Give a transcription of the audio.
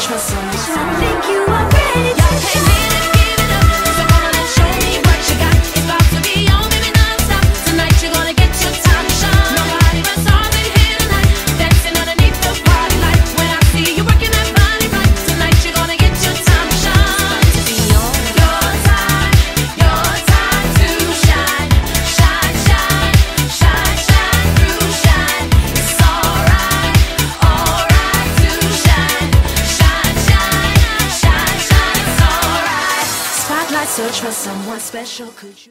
trust in me. I think you are ready. Search for someone special. Could you?